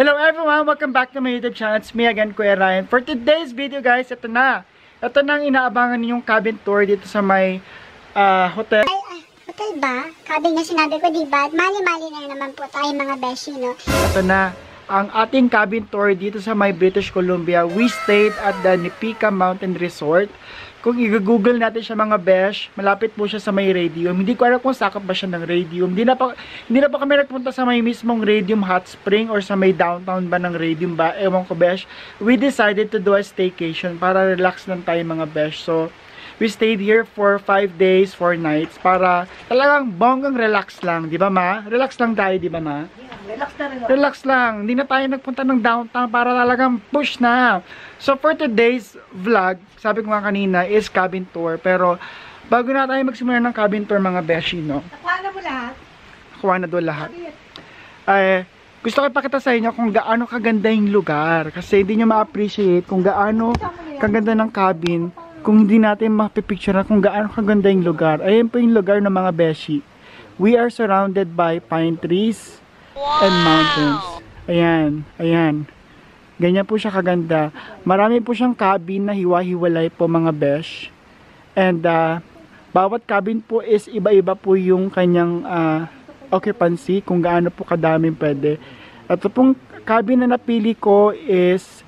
Hello everyone! Welcome back to my YouTube channel. It's me again, Kuya Ryan. For today's video guys, ito na. Ito na ang inaabangan ninyong cabin tour dito sa may ah, hotel. Ay, ay, hotel ba? Sabi nga sinabi ko, di ba? Mali-mali na naman po tayo mga beshi, no? Ito na ang ating cabin tour dito sa may British Columbia. We stayed at the Nipika Mountain Resort. Kung i-google natin siya mga besh, malapit po siya sa may radium. Hindi ko alam kung sakop ba siya ng radium. Hindi na pa, hindi na pa kami nagpunta sa may mismong radium hot spring or sa may downtown ba ng radium ba. Ewan ko besh. We decided to do a staycation para relax lang tayo mga besh. So, we stayed here for 5 days, 4 nights para talagang bonggang relax lang. Di ba ma? Relax lang tayo, di ba ma? Relax na rin. Relax lang. Hindi na tayo nagpunta ng downtown para talagang push na. So for today's vlog, sabi ko nga kanina, is cabin tour. Pero bago na tayo magsimula ng cabin tour mga beshi, no? Paano mo lahat? Kuha na doon lahat. Ay, gusto ko ipakita sa inyo kung gaano kaganda yung lugar. Kasi hindi nyo ma-appreciate kung gaano kaganda ng cabin kung hindi natin mapipicture na kung gaano kaganda yung lugar. Ayan po yung lugar ng mga beshi. We are surrounded by pine trees and mountains. Ayan, ayan. Ganyan po siya kaganda. Marami po siyang cabin na hiwa-hiwalay po mga besh. And uh, bawat cabin po is iba-iba po yung kanyang uh, occupancy kung gaano po kadaming pwede. Ito pong cabin na napili ko is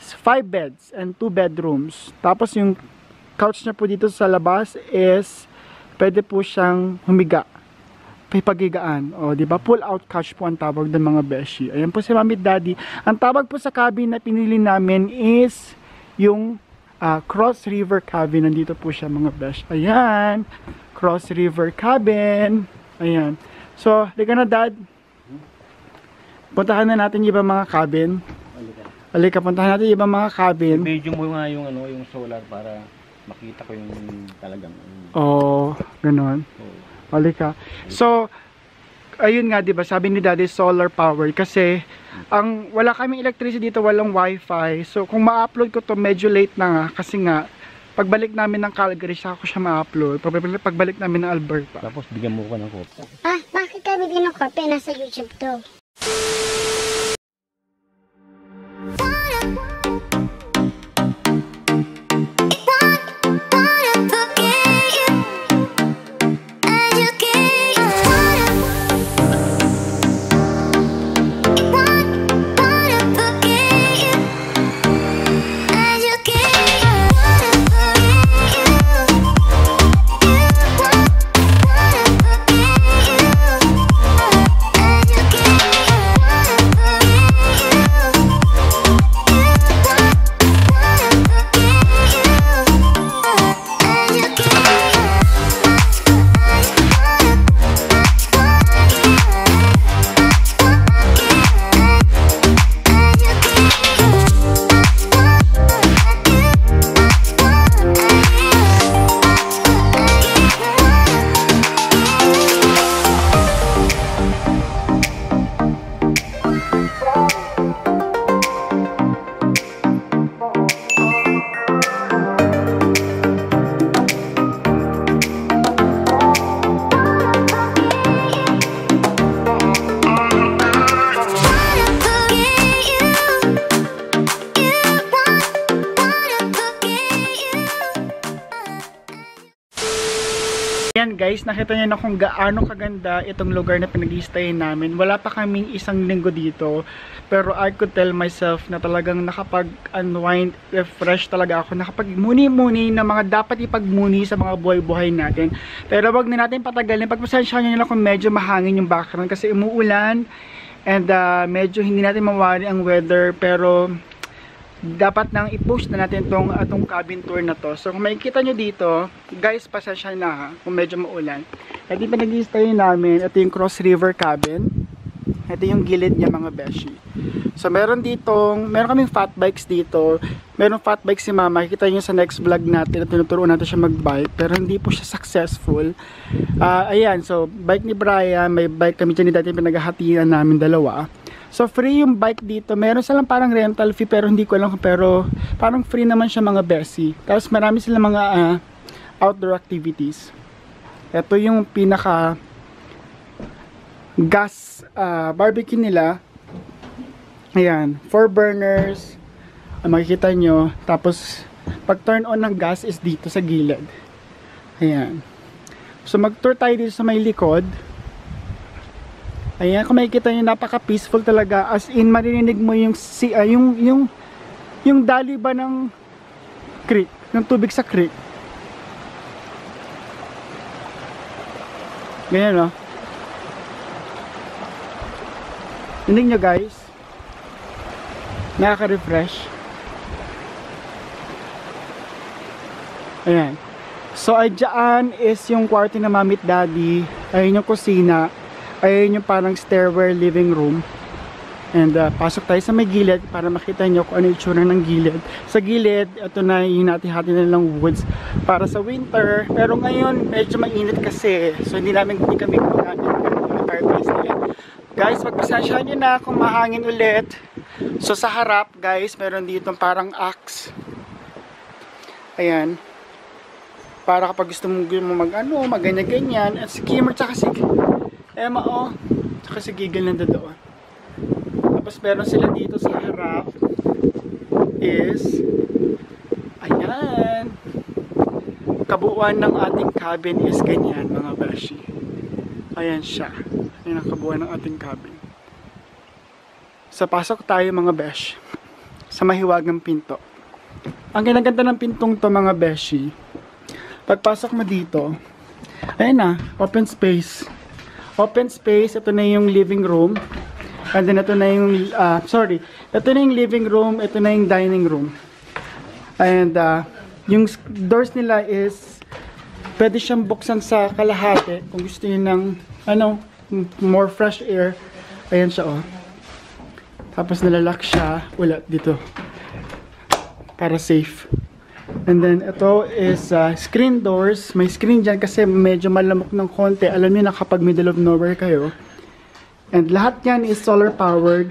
5 beds and 2 bedrooms. Tapos yung couch niya po dito sa labas is pwede po siyang humiga pagigaan. O, di ba? Pull out couch po ang tawag ng mga beshi. Ayan po si Mami Daddy. Ang tawag po sa cabin na pinili namin is yung ah, Cross River Cabin. Nandito po siya mga besh. Ayan. Cross River Cabin. Ayan. So, liga na dad. Puntahan na natin yung ibang mga cabin. Halika, puntahan natin yung ibang mga cabin. Video mo nga yung ano, yung solar para makita ko yung talagang ano. Oh, ganun. Oo. Halika. So, ayun nga, 'di ba? Sabi ni Daddy solar power kasi ang wala kaming electricity dito, walang wifi. So, kung ma-upload ko to medyo late na nga kasi nga pagbalik namin ng Calgary, saka ko siya ma-upload. Pagbalik, pagbalik namin ng Alberta. Tapos bigyan mo ko ng kopi. Ah, bakit ka bigyan ng kopi? Nasa YouTube to. Guys, nakita niyo na kung gaano kaganda itong lugar na pinag-stay namin. Wala pa kaming isang linggo dito. Pero I could tell myself na talagang nakapag-unwind, refresh talaga ako. Nakapag-muni-muni na mga dapat ipagmuni sa mga buhay-buhay natin. Pero wag na natin patagalin. Pagpasensya niyo na kung medyo mahangin yung background kasi umuulan. And uh, medyo hindi natin mawari ang weather. Pero dapat nang i-post na natin tong atong cabin tour na to. So kung makikita nyo dito, guys, pasensya na ha, kung medyo maulan. At dito nag-stay namin, ito yung Cross River Cabin. Ito yung gilid niya mga beshi. So meron ditong, meron kaming fat bikes dito. Meron fat bike si mama, makikita nyo sa next vlog natin na tinuturuan natin siya mag-bike. Pero hindi po siya successful. Ah, ayan, so bike ni Brian, may bike kami dyan ni dati pinaghahatian namin dalawa. So free yung bike dito. Meron silang parang rental fee pero hindi ko alam pero parang free naman siya mga besi. Tapos marami silang mga ah, outdoor activities. Ito yung pinaka gas ah, barbecue nila. Ayan, four burners. Ang makikita nyo. Tapos, pag turn on ng gas is dito sa gilid. Ayan. So, mag-tour tayo dito sa may likod. Ayan, kung makikita nyo, napaka-peaceful talaga. As in, maririnig mo yung, si, ah, yung, yung, yung dali ba ng creek, ng tubig sa creek. Ganyan, no? Tinig nyo, guys. Nakaka-refresh. Ayan. So, ay dyan is yung kwarto na mamit daddy. Ayun yung kusina. Ayun yung parang stairwell living room. And uh, pasok tayo sa may gilid para makita nyo kung ano yung itsura ng gilid. Sa gilid, ito na yung hati-hati na lang woods para sa winter. Pero ngayon, medyo mainit kasi. So, hindi namin hindi kami gumagamit ng fireplace yan. Guys, pagpasensyahan nyo na kung mahangin ulit. So, sa harap, guys, meron dito parang axe. Ayan. Para kapag gusto mo mag ano, mag ganyan-ganyan. At si Kimmer, tsaka si Emma, oh. Tsaka si Giggle nanda doon. Tapos meron sila dito sa harap is ayan. Kabuuan ng ating cabin is ganyan mga beshi. Ayan siya. Ayan ang kabuuan ng ating cabin. Sa pasok tayo mga besh sa mahiwagang pinto. Ang ginaganda ng pintong to mga beshi pagpasok mo dito ayan na open space open space ito na yung living room And then ito na yung, ah, sorry, ito na yung living room, ito na yung dining room. And uh, yung doors nila is, pwede siyang buksan sa kalahati kung gusto niyo ng, ano, more fresh air. Ayan siya, oh. Tapos nilalak siya ulit dito. Para safe. And then, ito is uh, screen doors. May screen dyan kasi medyo malamok ng konti. Alam niyo na kapag middle of nowhere kayo, And lahat yan is solar powered.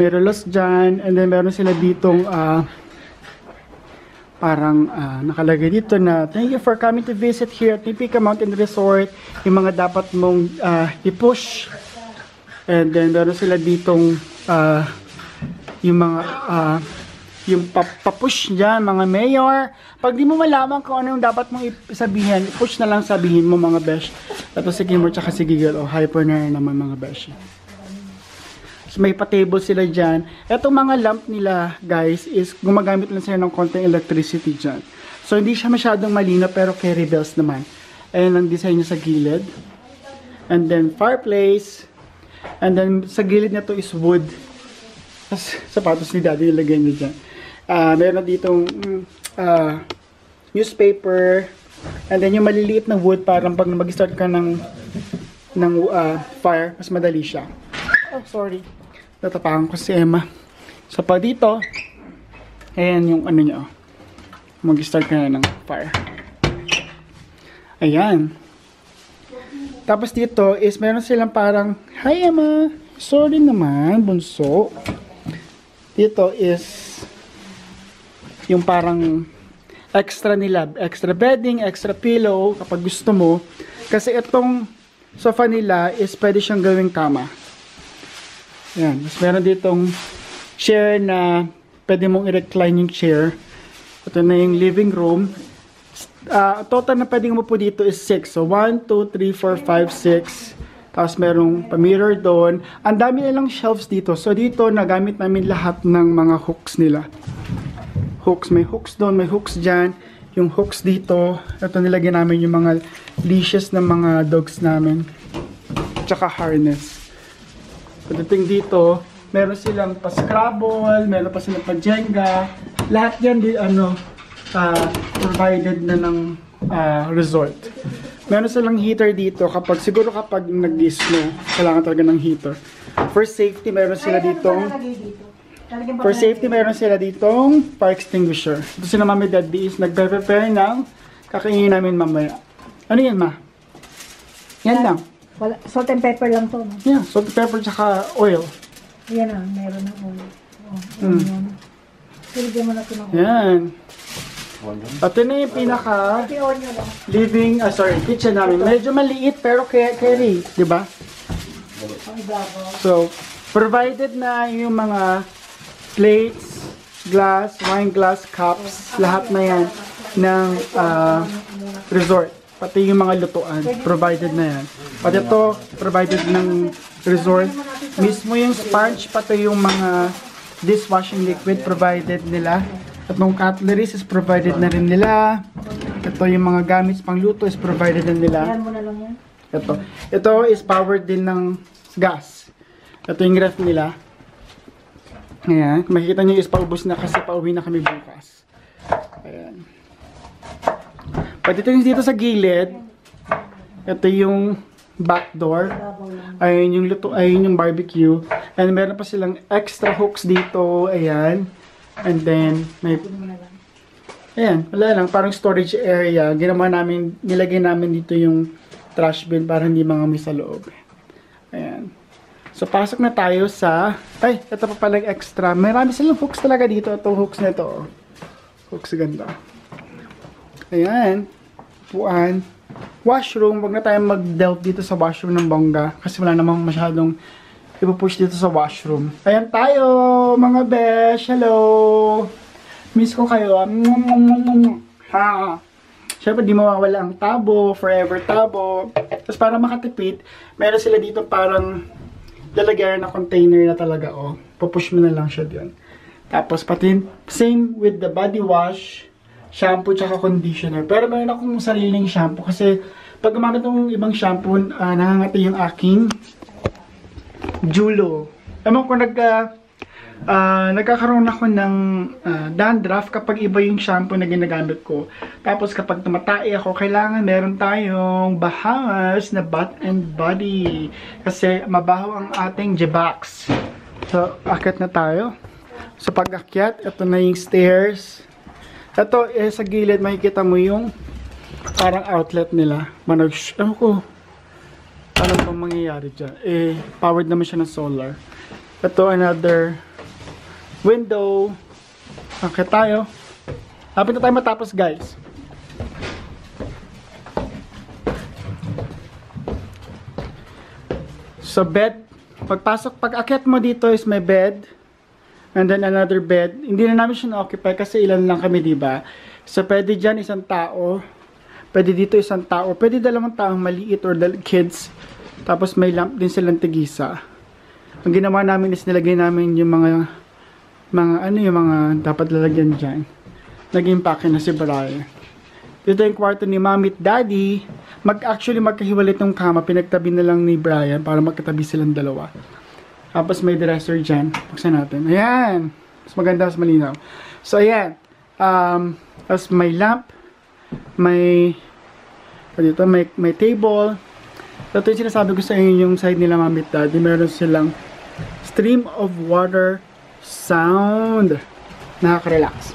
May relos dyan. And then meron sila ditong ah, parang ah, nakalagay dito na thank you for coming to visit here at Tipika Mountain Resort. Yung mga dapat mong ah, i-push. And then meron sila ditong ah, yung mga ah, yung pa- papush dyan, mga mayor. Pag di mo malaman kung ano yung dapat mong sabihin, push na lang sabihin mo mga besh. Tapos si Kimber tsaka si Giggle, oh, hyper na naman mga besh. So, may pa-table sila dyan. Etong mga lamp nila, guys, is gumagamit lang sila ng konting electricity dyan. So, hindi siya masyadong malino, pero carry bells naman. Ayan ang design niya sa gilid. And then, fireplace. And then, sa gilid na to is wood. Tapos, sapatos ni daddy nilagay niya dyan. Ah, meron ditong mm, ah, newspaper. And then, yung maliliit na wood, parang pag mag-start ka ng, ng ah, fire, mas madali siya. Oh, sorry. Natapakan ko si Emma. So, pa dito, ayan yung ano niya. oh. Mag-start ka na ng fire. Ayan. Tapos dito is meron silang parang, Hi Emma! Sorry naman, bunso. Dito is yung parang extra nila, extra bedding, extra pillow kapag gusto mo. Kasi itong sofa nila is pwede siyang gawing kama. Yan. Mas meron ditong chair na pwede mong i-recline yung chair. Ito na yung living room. Ah, total na pwedeng mo po dito is 6. So, 1, 2, 3, 4, 5, 6. Tapos merong pa-mirror doon. Ang dami nilang shelves dito. So, dito nagamit namin lahat ng mga hooks nila. Hooks. May hooks doon, may hooks dyan. Yung hooks dito. Ito nilagyan namin yung mga leashes ng mga dogs namin. Tsaka harness. Pagdating dito, meron silang pa-scrabble, meron pa silang pa-jenga. Lahat yan di ano, ah, provided na ng ah, resort. Meron silang heater dito kapag siguro kapag nag-snow, kailangan talaga ng heater. For safety, meron sila ditong For safety, meron sila ditong fire extinguisher. Ito sila mami daddy is nagpe-prepare ng kakainin namin mamaya. Ano yan ma? Yan lang. Wala, salt and pepper lang to. No? Yeah, salt, pepper, tsaka oil. Yan ah, meron na ulo. Oh, Mm. yan. Mo na ito ng. Yan. Ito na yung pinaka lang. living, ah sorry, kitchen namin. Medyo maliit pero ca- carry, di ba? So, Provided na yung mga plates, glass, wine glass, cups, lahat na yan ng ah, resort. Pati yung mga lutuan, provided na yan. Pati ito, provided ng resort. Mismo yung sponge, pati yung mga dishwashing liquid, provided nila. At yung cutleries is provided na rin nila. Ito yung mga gamits pang luto is provided na nila. Ito. Ito is powered din ng gas. Ito yung ref nila. Ayan. Makikita nyo is paubos na kasi pauwi na kami bukas. Ayan. Pwede ito dito sa gilid. Ito yung back door. Ayun yung luto, ayun yung barbecue. And meron pa silang extra hooks dito. Ayan. And then, may Ayan, wala lang. Parang storage area. Ginawa namin, nilagay namin dito yung trash bin para hindi mga may sa loob. Ayan. So, pasok na tayo sa... Ay, ito pa pala extra. Marami silang hooks talaga dito. Itong hooks na ito. oh. Hooks ganda. Ayan. Puan. Washroom. Huwag na tayong mag-delve dito sa washroom ng bongga. Kasi wala namang masyadong ipupush dito sa washroom. Ayan tayo, mga besh. Hello! Miss ko kayo. ah. Ha. Siyempre, di mawawala ang tabo, forever tabo. Tapos para makatipid, meron sila dito parang lalagyan na container na talaga, oh. Pupush mo na lang siya diyan. Tapos pati, same with the body wash, shampoo, tsaka conditioner. Pero meron akong sariling shampoo kasi pag gumamit ng ibang shampoo, ah, nangangati yung aking Julo. Ewan ko nag ah, ah, nagkakaroon ako ng ah, dandruff kapag iba yung shampoo na ginagamit ko. Tapos kapag tumatay ako, kailangan meron tayong Bahamas na Bath and Body. Kasi mabaho ang ating Jebax. So, akit na tayo. So, pag akyat, ito na yung stairs. Ito, eh, sa gilid, makikita mo yung parang outlet nila. Manag, ewan ko, ano pa mangyayari dyan? Eh, powered naman siya ng solar. Ito, another window. Okay tayo. Lapit na tayo matapos, guys. So, bed. Pagpasok, pag akyat mo dito is may bed. And then another bed. Hindi na namin siya na-occupy kasi ilan lang kami, di ba? So, pwede dyan isang tao. Pwede dito isang tao. Pwede dalawang taong maliit or dal- kids. Tapos may lamp din silang tigisa. Ang ginawa namin is nilagay namin yung mga mga ano yung mga dapat lalagyan dyan. Naging pake na si Brian. Dito yung kwarto ni Mommy at Daddy. Mag actually magkahiwalay tong kama. Pinagtabi na lang ni Brian para magkatabi silang dalawa. Tapos may dresser dyan. Buksan natin. Ayan. Mas maganda, mas malinaw. So, ayan. Um, tapos may lamp. May ano dito, may, may table. Ito yung sinasabi ko sa inyo yung side nila Mami at Daddy. Meron silang stream of water sound. Nakaka-relax.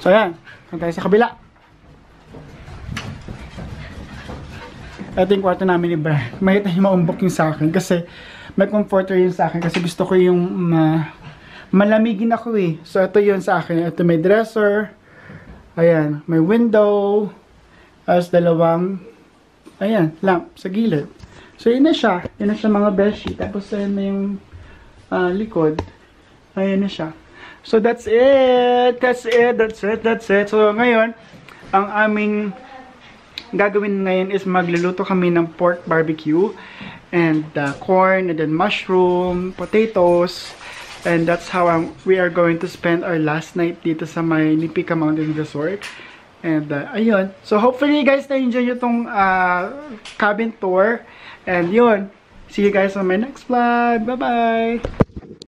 So, ayan. Punta tayo sa kabila. Ito yung kwarto namin ni Brian. May tayo maumbok yung sa akin kasi may comforter yun sa akin kasi gusto ko yung ma malamigin ako eh. So, ito yun sa akin. Ito may dresser. Ayan. May window. Tapos dalawang ayan, lamp sa gilid. So, yun na siya. Yun na siya mga bedsheet. Tapos, ayan na yung ah, likod. Ayan na siya. So, that's it. That's it. That's it. That's it. So, ngayon, ang aming gagawin ngayon is magluluto kami ng pork barbecue and uh, corn and then mushroom, potatoes and that's how um, we are going to spend our last night dito sa may Nipika Mountain Resort and uh, ayun so hopefully guys na-enjoy nyo tong uh, cabin tour and yun see you guys on my next vlog bye bye